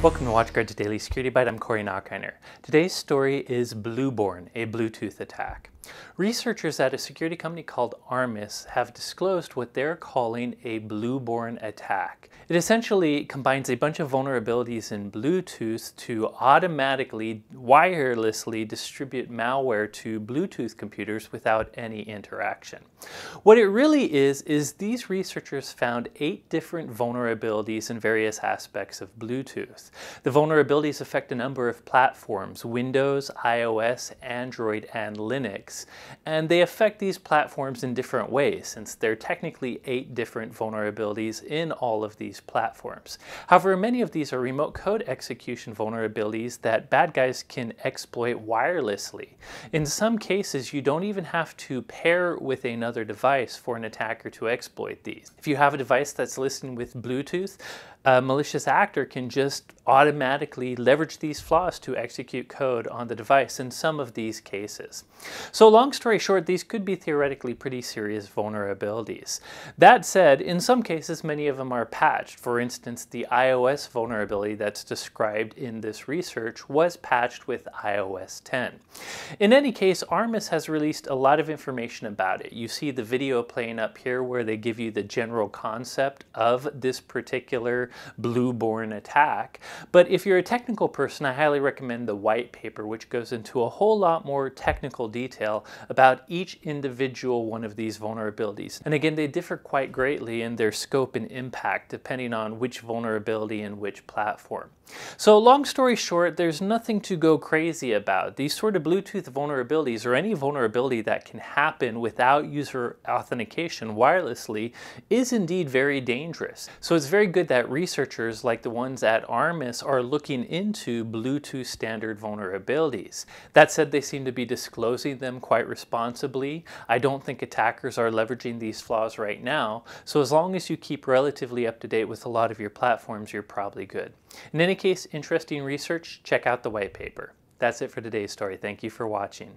Welcome to WatchGuard's Daily Security Byte. I'm Corey Nachreiner. Today's story is BlueBorne, a Bluetooth attack. Researchers at a security company called Armis have disclosed what they're calling a BlueBorne attack. It essentially combines a bunch of vulnerabilities in Bluetooth to automatically, wirelessly distribute malware to Bluetooth computers without any interaction. What it really is, is these researchers found eight different vulnerabilities in various aspects of Bluetooth. The vulnerabilities affect a number of platforms, Windows, iOS, Android, and Linux and they affect these platforms in different ways since there are technically eight different vulnerabilities in all of these platforms. However, many of these are remote code execution vulnerabilities that bad guys can exploit wirelessly. In some cases, you don't even have to pair with another device for an attacker to exploit these. If you have a device that's listening with Bluetooth, a malicious actor can just automatically leverage these flaws to execute code on the device in some of these cases. So long story short, these could be theoretically pretty serious vulnerabilities. That said, in some cases, many of them are patched. For instance, the iOS vulnerability that's described in this research was patched with iOS 10. In any case, Armis has released a lot of information about it. You see the video playing up here where they give you the general concept of this particular BlueBorne attack. But if you're a technical person, I highly recommend the white paper, which goes into a whole lot more technical detail about each individual one of these vulnerabilities. And again, they differ quite greatly in their scope and impact depending on which vulnerability and which platform. So long story short, there's nothing to go crazy about. These sort of Bluetooth vulnerabilities or any vulnerability that can happen without user authentication wirelessly is indeed very dangerous. So it's very good that researchers like the ones at Armis are looking into Bluetooth standard vulnerabilities. That said, they seem to be disclosing them quite responsibly. I don't think attackers are leveraging these flaws right now. So as long as you keep relatively up to date with a lot of your platforms, you're probably good. In any case, interesting research, check out the white paper. That's it for today's story. Thank you for watching.